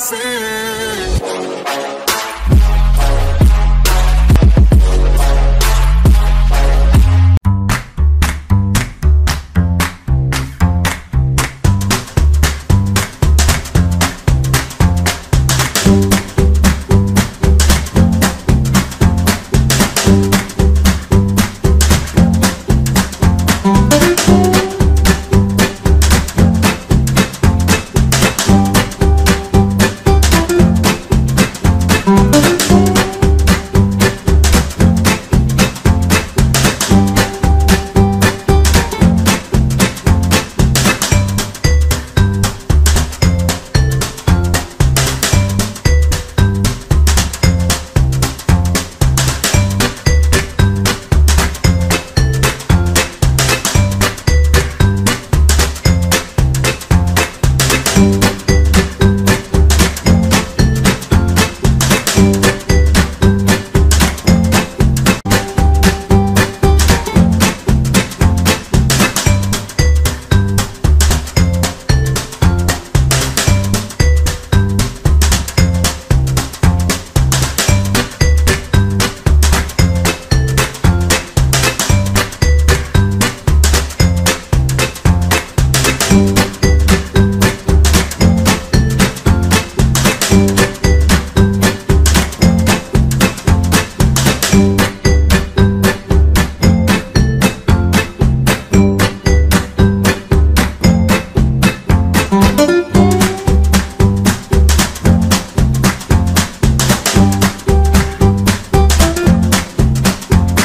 see.